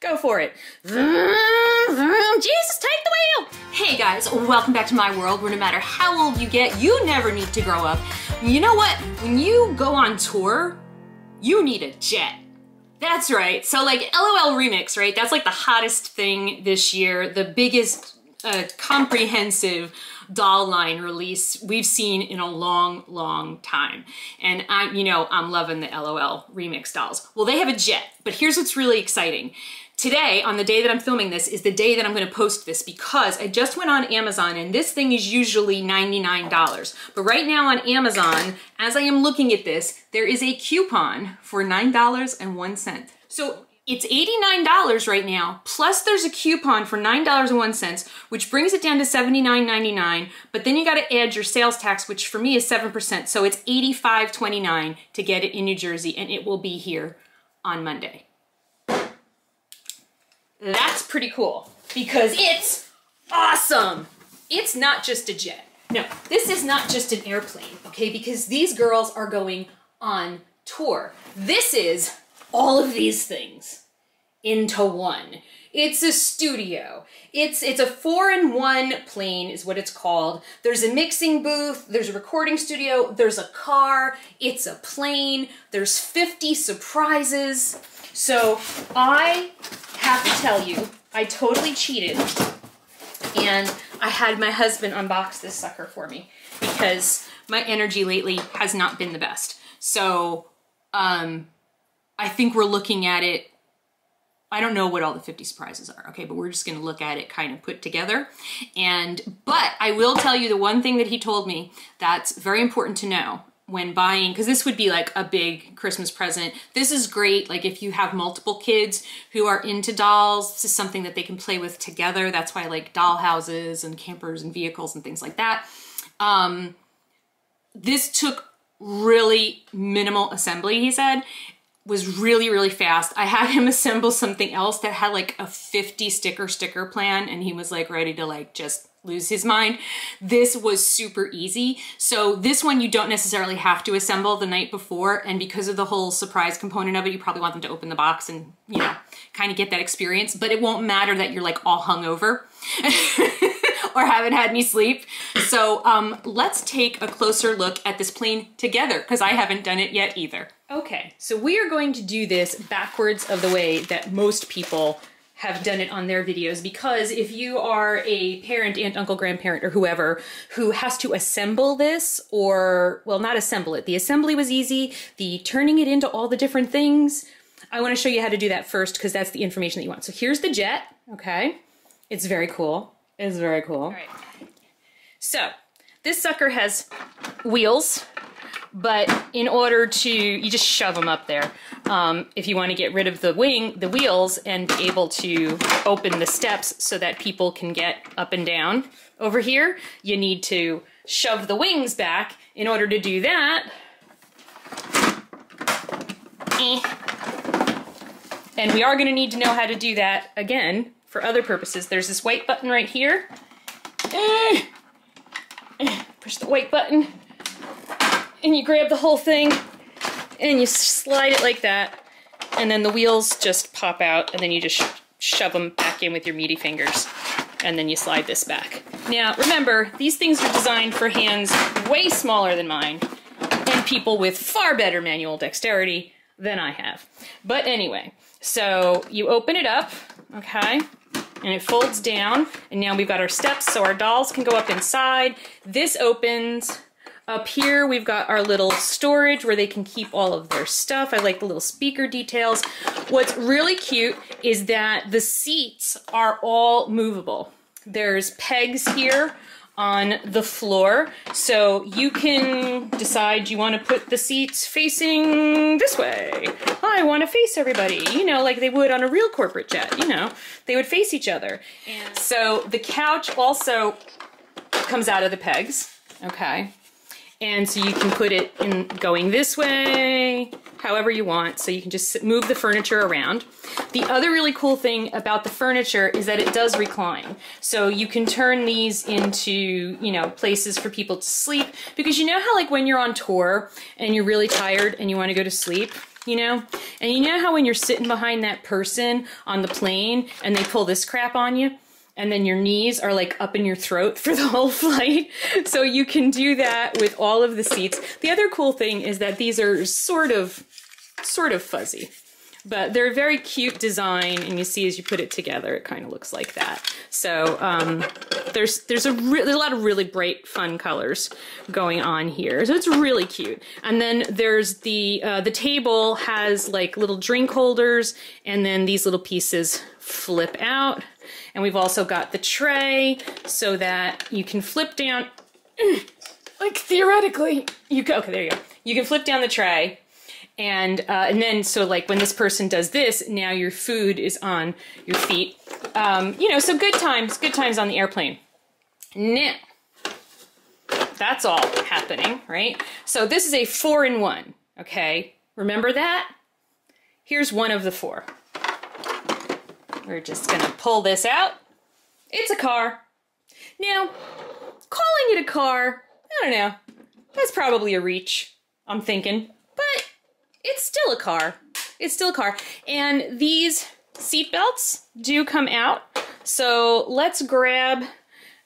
Go for it. Vroom, vroom. Jesus, take the wheel. Hey guys, welcome back to my world where no matter how old you get, you never need to grow up. You know what? When you go on tour, you need a jet. That's right. So like LOL Remix, right? That's like the hottest thing this year, the biggest uh, comprehensive doll line release we've seen in a long, long time. And I, you know, I'm loving the LOL Remix dolls. Well, they have a jet, but here's what's really exciting. Today, on the day that I'm filming this, is the day that I'm gonna post this because I just went on Amazon and this thing is usually $99. But right now on Amazon, as I am looking at this, there is a coupon for $9.01. So it's $89 right now, plus there's a coupon for $9.01, which brings it down to $79.99, but then you gotta add your sales tax, which for me is 7%, so it's $85.29 to get it in New Jersey, and it will be here on Monday. That's pretty cool because it's awesome. It's not just a jet. No, this is not just an airplane, okay? Because these girls are going on tour. This is all of these things into one. It's a studio. It's it's a four-in-one plane is what it's called. There's a mixing booth, there's a recording studio, there's a car, it's a plane, there's 50 surprises. So I have to tell you, I totally cheated. And I had my husband unbox this sucker for me because my energy lately has not been the best. So um, I think we're looking at it I don't know what all the 50 surprises are, okay, but we're just gonna look at it kind of put together. And, but I will tell you the one thing that he told me that's very important to know when buying, because this would be like a big Christmas present. This is great, like if you have multiple kids who are into dolls, this is something that they can play with together. That's why I like doll houses and campers and vehicles and things like that. Um, this took really minimal assembly, he said, was really, really fast. I had him assemble something else that had like a 50 sticker sticker plan and he was like ready to like just lose his mind. This was super easy. So this one you don't necessarily have to assemble the night before and because of the whole surprise component of it, you probably want them to open the box and, you know, kind of get that experience, but it won't matter that you're like all hungover. or haven't had any sleep. So um, let's take a closer look at this plane together because I haven't done it yet either. Okay, so we are going to do this backwards of the way that most people have done it on their videos because if you are a parent, aunt, uncle, grandparent, or whoever who has to assemble this or, well, not assemble it. The assembly was easy. The turning it into all the different things, I want to show you how to do that first because that's the information that you want. So here's the jet, okay? It's very cool. It's very cool. All right. So this sucker has wheels, but in order to, you just shove them up there. Um, if you want to get rid of the wing, the wheels, and be able to open the steps so that people can get up and down over here, you need to shove the wings back. In order to do that, eh. and we are going to need to know how to do that again for other purposes. There's this white button right here. Push the white button and you grab the whole thing and you slide it like that and then the wheels just pop out and then you just sh shove them back in with your meaty fingers and then you slide this back. Now remember, these things are designed for hands way smaller than mine and people with far better manual dexterity than I have. But anyway, so you open it up, okay? and it folds down and now we've got our steps so our dolls can go up inside. This opens. Up here we've got our little storage where they can keep all of their stuff. I like the little speaker details. What's really cute is that the seats are all movable. There's pegs here on the floor. So you can decide you want to put the seats facing this way. I want to face everybody, you know, like they would on a real corporate jet, you know, they would face each other. And so the couch also comes out of the pegs, okay? And so you can put it in going this way, however you want. So you can just move the furniture around. The other really cool thing about the furniture is that it does recline. So you can turn these into, you know, places for people to sleep. Because you know how like when you're on tour and you're really tired and you want to go to sleep, you know? And you know how when you're sitting behind that person on the plane and they pull this crap on you? And then your knees are like up in your throat for the whole flight. So you can do that with all of the seats. The other cool thing is that these are sort of, sort of fuzzy. But they're a very cute design, and you see as you put it together, it kind of looks like that. So um, there's there's a there's a lot of really bright, fun colors going on here. So it's really cute. And then there's the uh, the table has like little drink holders, and then these little pieces flip out. And we've also got the tray so that you can flip down. Like theoretically, you go. Okay, there you go. You can flip down the tray and uh, and then so like when this person does this now your food is on your feet um, you know so good times good times on the airplane now that's all happening right so this is a four in one okay remember that here's one of the four we're just gonna pull this out it's a car now calling it a car i don't know that's probably a reach i'm thinking but it's still a car. It's still a car. And these seat belts do come out. So let's grab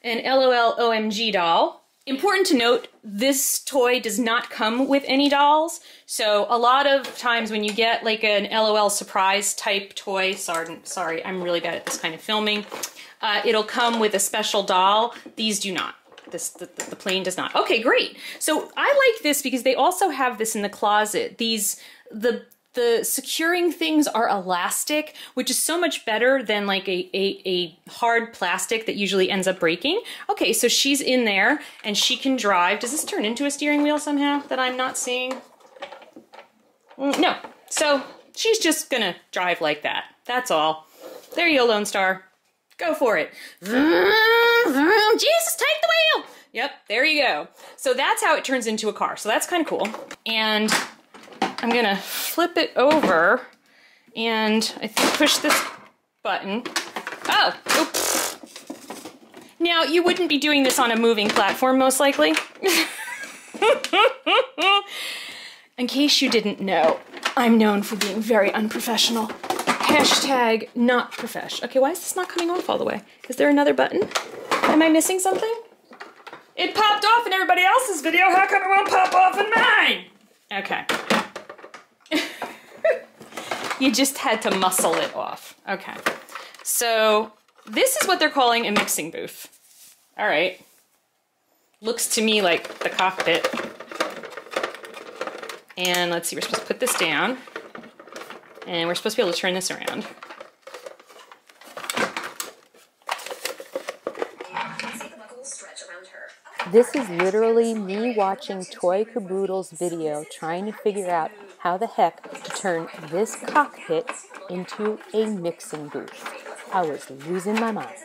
an LOL OMG doll. Important to note, this toy does not come with any dolls. So a lot of times when you get like an LOL surprise type toy, sorry, sorry I'm really bad at this kind of filming, uh, it'll come with a special doll. These do not this the, the plane does not. Okay, great. So I like this because they also have this in the closet. These the the securing things are elastic, which is so much better than like a, a, a, hard plastic that usually ends up breaking. Okay, so she's in there and she can drive. Does this turn into a steering wheel somehow that I'm not seeing? Mm, no. So she's just gonna drive like that. That's all. There you go, Lone Star. Go for it. Jesus, take the wheel. Yep, there you go. So that's how it turns into a car. So that's kind of cool. And I'm gonna flip it over and I think push this button. Oh, oops. Now, you wouldn't be doing this on a moving platform, most likely. In case you didn't know, I'm known for being very unprofessional. Hashtag not profesh. Okay, why is this not coming off all the way? Is there another button? Am I missing something? It popped off in everybody else's video. How come it won't pop off in mine? Okay. You just had to muscle it off. Okay. So this is what they're calling a mixing booth. All right. Looks to me like the cockpit. And let's see, we're supposed to put this down. And we're supposed to be able to turn this around. This is literally me watching Toy Caboodle's video trying to figure out how the heck to turn this cockpit into a mixing booth. I was losing my mind.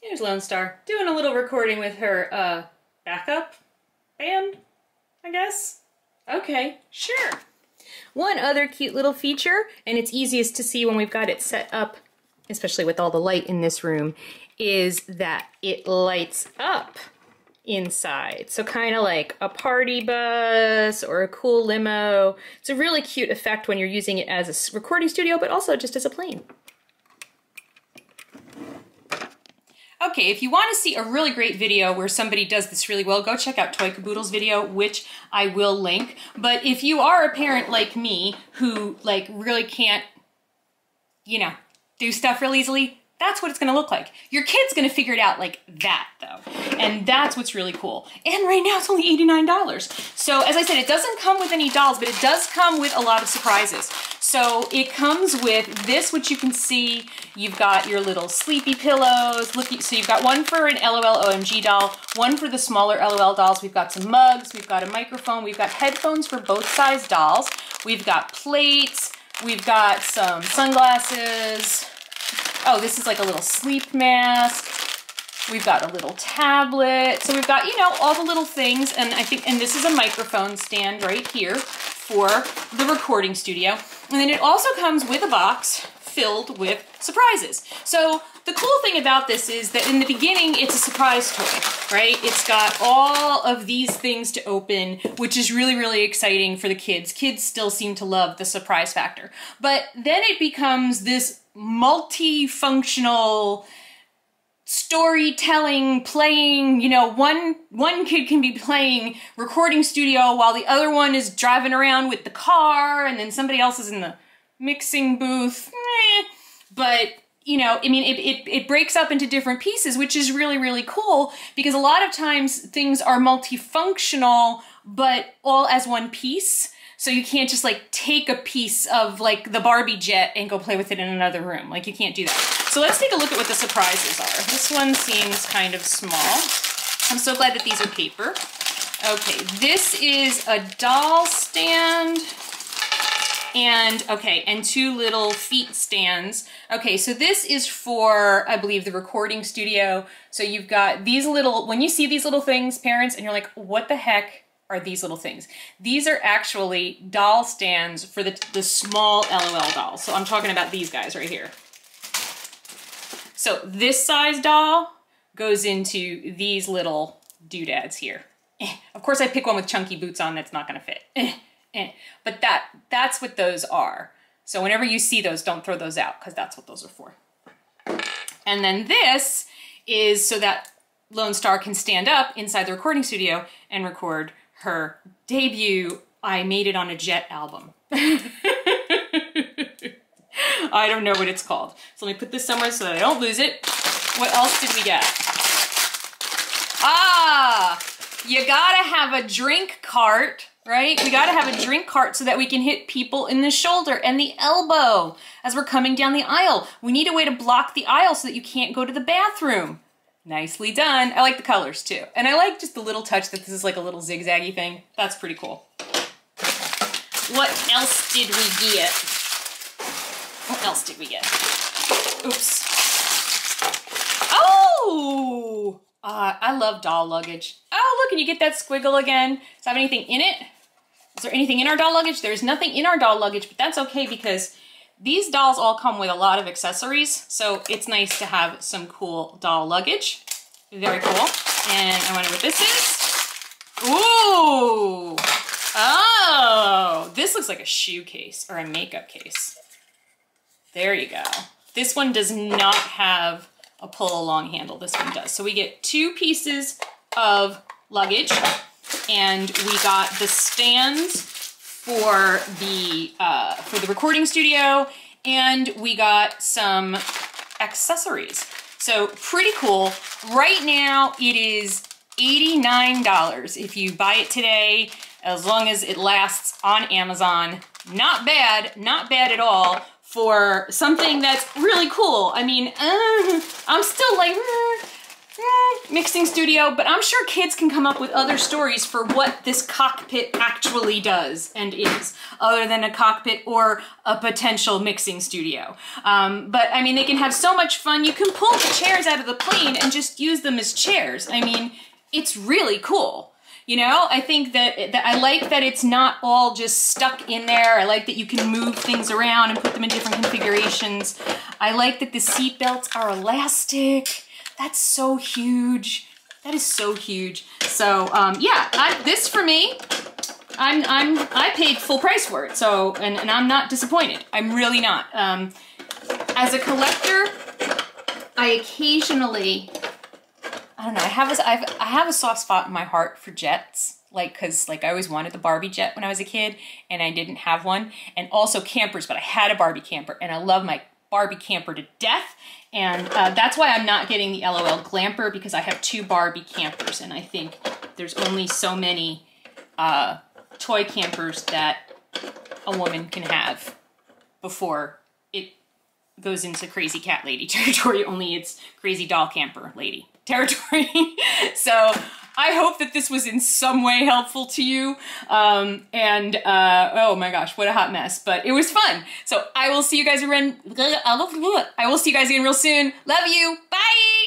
Here's Lone Star doing a little recording with her uh, backup band, I guess. Okay, sure. One other cute little feature, and it's easiest to see when we've got it set up, especially with all the light in this room, is that it lights up inside. So kind of like a party bus or a cool limo. It's a really cute effect when you're using it as a recording studio, but also just as a plane. Okay, if you want to see a really great video where somebody does this really well, go check out Toy Caboodle's video, which I will link. But if you are a parent like me who like really can't, you know, do stuff real easily, that's what it's gonna look like. Your kid's gonna figure it out like that though. And that's what's really cool. And right now it's only $89. So as I said, it doesn't come with any dolls, but it does come with a lot of surprises. So it comes with this, which you can see, you've got your little sleepy pillows. Look, so you've got one for an LOL OMG doll, one for the smaller LOL dolls. We've got some mugs, we've got a microphone, we've got headphones for both size dolls. We've got plates, we've got some sunglasses, Oh, this is like a little sleep mask. We've got a little tablet. So we've got, you know, all the little things. And I think, and this is a microphone stand right here for the recording studio. And then it also comes with a box filled with surprises. So the cool thing about this is that in the beginning, it's a surprise toy, right? It's got all of these things to open, which is really, really exciting for the kids. Kids still seem to love the surprise factor. But then it becomes this multifunctional storytelling playing you know one one kid can be playing recording studio while the other one is driving around with the car and then somebody else is in the mixing booth. But you know i mean it, it, it breaks up into different pieces which is really really cool because a lot of times things are multifunctional but all as one piece so you can't just like take a piece of like the Barbie jet and go play with it in another room. Like you can't do that. So let's take a look at what the surprises are. This one seems kind of small. I'm so glad that these are paper. Okay, this is a doll stand and okay, and two little feet stands. Okay, so this is for, I believe, the recording studio. So you've got these little, when you see these little things, parents, and you're like, what the heck are these little things. These are actually doll stands for the, the small LOL dolls. So I'm talking about these guys right here. So this size doll goes into these little doodads here. Eh. Of course I pick one with chunky boots on that's not gonna fit. Eh, eh. But that that's what those are. So whenever you see those, don't throw those out because that's what those are for. And then this is so that Lone Star can stand up inside the recording studio and record her debut I Made It on a Jet album. I don't know what it's called. So let me put this somewhere so that I don't lose it. What else did we get? Ah, you gotta have a drink cart, right? We gotta have a drink cart so that we can hit people in the shoulder and the elbow as we're coming down the aisle. We need a way to block the aisle so that you can't go to the bathroom. Nicely done. I like the colors too. And I like just the little touch that this is like a little zigzaggy thing. That's pretty cool. What else did we get? What else did we get? Oops. Oh! Uh, I love doll luggage. Oh, look, and you get that squiggle again. Does it have anything in it? Is there anything in our doll luggage? There's nothing in our doll luggage, but that's okay because these dolls all come with a lot of accessories, so it's nice to have some cool doll luggage. Very cool. And I wonder what this is. Ooh! Oh! This looks like a shoe case or a makeup case. There you go. This one does not have a pull along handle. This one does. So we get two pieces of luggage and we got the stands for the uh, for the recording studio, and we got some accessories. So pretty cool. Right now it is $89 if you buy it today, as long as it lasts on Amazon. Not bad, not bad at all for something that's really cool. I mean, uh, I'm still like, uh, mixing studio, but I'm sure kids can come up with other stories for what this cockpit actually does and is, other than a cockpit or a potential mixing studio. Um, but I mean, they can have so much fun. You can pull the chairs out of the plane and just use them as chairs. I mean, it's really cool. You know, I think that, that I like that it's not all just stuck in there. I like that you can move things around and put them in different configurations. I like that the seat belts are elastic. That's so huge. That is so huge. So um, yeah, I, this for me, I'm I'm I paid full price for it. So and, and I'm not disappointed. I'm really not. Um, as a collector, I occasionally, I don't know. I have a I've, I have a soft spot in my heart for jets. Like, cause like I always wanted the Barbie jet when I was a kid, and I didn't have one, and also campers. But I had a Barbie camper, and I love my Barbie camper to death. And uh, that's why I'm not getting the LOL Glamper because I have two Barbie campers and I think there's only so many uh, toy campers that a woman can have before it goes into crazy cat lady territory. Only it's crazy doll camper lady territory. so I hope that this was in some way helpful to you. Um, and uh, oh my gosh, what a hot mess! But it was fun. So I will see you guys again. I will see you guys again real soon. Love you. Bye.